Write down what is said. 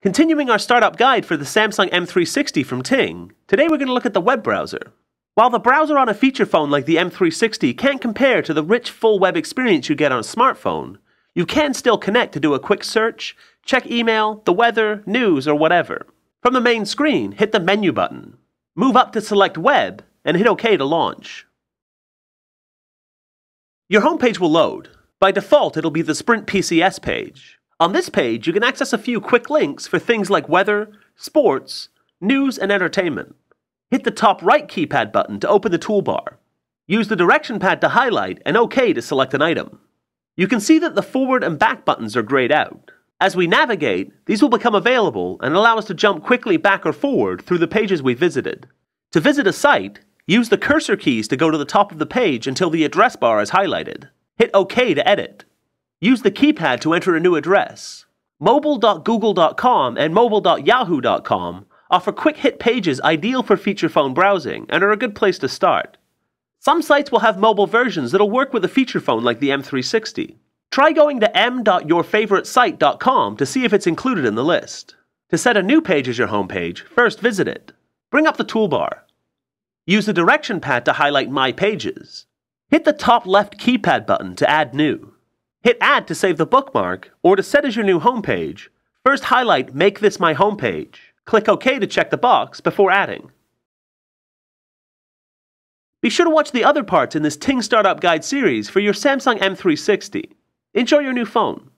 Continuing our startup guide for the Samsung M360 from Ting, today we're going to look at the web browser. While the browser on a feature phone like the M360 can't compare to the rich full web experience you get on a smartphone, you can still connect to do a quick search, check email, the weather, news, or whatever. From the main screen, hit the menu button. Move up to select Web, and hit OK to launch. Your homepage will load. By default, it'll be the Sprint PCS page. On this page, you can access a few quick links for things like weather, sports, news, and entertainment. Hit the top right keypad button to open the toolbar. Use the direction pad to highlight and OK to select an item. You can see that the forward and back buttons are grayed out. As we navigate, these will become available and allow us to jump quickly back or forward through the pages we visited. To visit a site, use the cursor keys to go to the top of the page until the address bar is highlighted. Hit OK to edit. Use the keypad to enter a new address. Mobile.google.com and mobile.yahoo.com offer quick hit pages ideal for feature phone browsing and are a good place to start. Some sites will have mobile versions that'll work with a feature phone like the M360. Try going to m.yourfavoritesite.com to see if it's included in the list. To set a new page as your homepage, first visit it. Bring up the toolbar. Use the direction pad to highlight My Pages. Hit the top left keypad button to add new. Hit Add to save the bookmark, or to set as your new homepage. First highlight Make this my homepage. Click OK to check the box before adding. Be sure to watch the other parts in this Ting Startup Guide series for your Samsung M360. Enjoy your new phone.